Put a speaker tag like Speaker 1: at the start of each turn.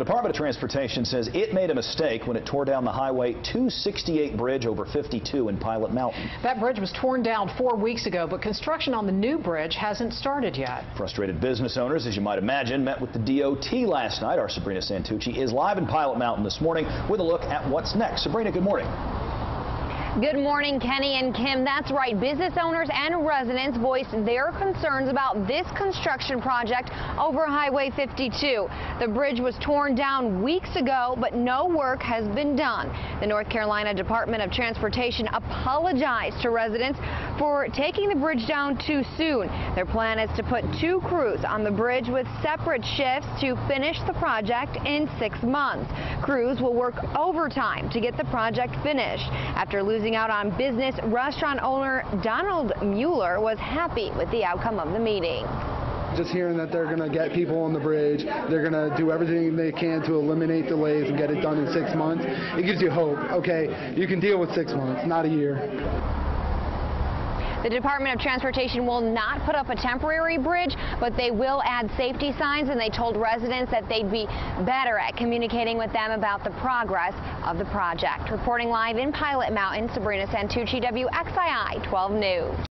Speaker 1: The Department of Transportation says it made a mistake when it tore down the Highway 268 bridge over 52 in Pilot Mountain.
Speaker 2: That bridge was torn down four weeks ago, but construction on the new bridge hasn't started yet.
Speaker 1: Frustrated business owners, as you might imagine, met with the DOT last night. Our Sabrina Santucci is live in Pilot Mountain this morning with a look at what's next. Sabrina, good morning.
Speaker 3: Good morning, Kenny and Kim. That's right. Business owners and residents voiced their concerns about this construction project over Highway 52. The bridge was torn down weeks ago, but no work has been done. The North Carolina Department of Transportation apologized to residents for taking the bridge down too soon. Their plan is to put two crews on the bridge with separate shifts to finish the project in six months. Crews will work overtime to get the project finished. After losing losing out on business, restaurant owner Donald Mueller was happy with the outcome of the meeting.
Speaker 4: Just hearing that they're going to get people on the bridge, they're going to do everything they can to eliminate delays and get it done in six months, it gives you hope. Okay, you can deal with six months, not a year.
Speaker 3: The Department of Transportation will not put up a temporary bridge, but they will add safety signs, and they told residents that they'd be better at communicating with them about the progress of the project. Reporting live in Pilot Mountain, Sabrina Santucci, WXII 12 News.